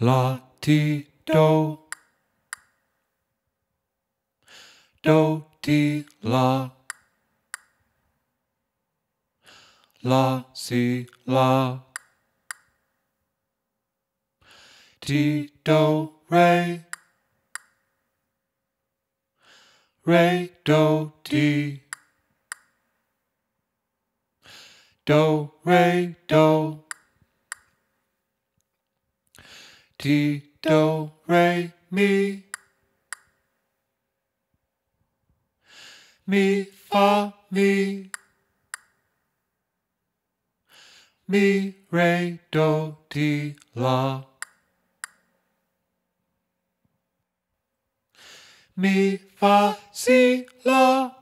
la ti do do ti la la si la ti do re re do ti do re do ti do re mi mi fa mi. Mi re do ti la. Mi fa si la.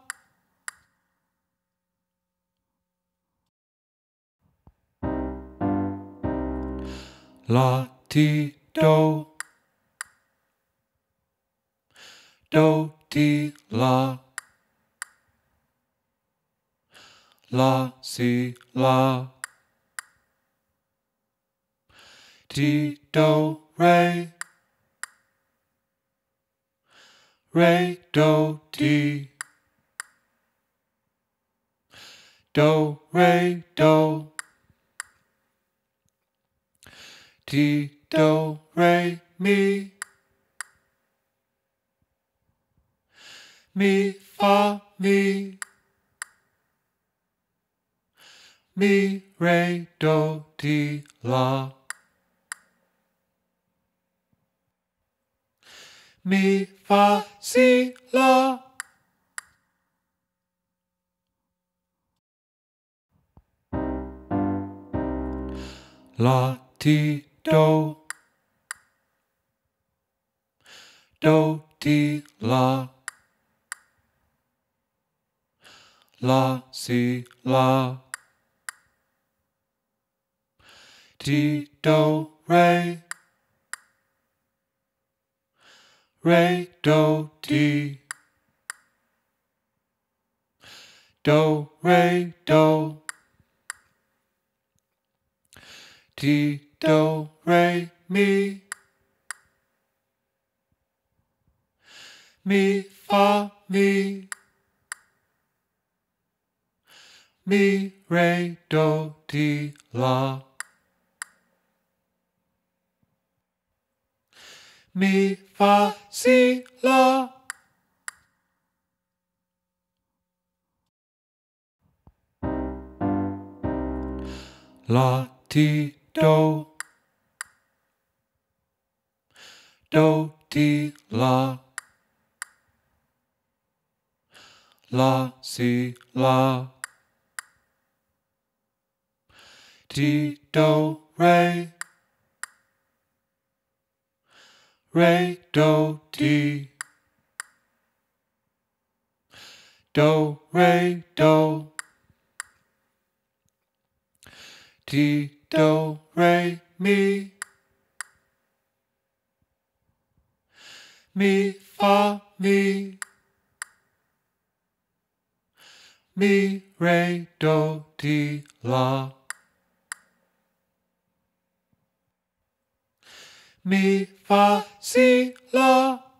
La ti do. Do ti la. La si la. Ti do re. Re do ti. Do re do. Ti do re mi. Mi fa mi. Mi re do ti la. Mi fa si la. La ti do do ti la. La si la. Ti do re. Re do ti do re do. Ti do re mi mi fa mi. Mi re do ti la. Mi fa si la. La ti do. Do ti la la si la. Ti do re. Re do ti. Do re do. Ti do re mi. Mi fa mi mi re do ti la. Mi fa si la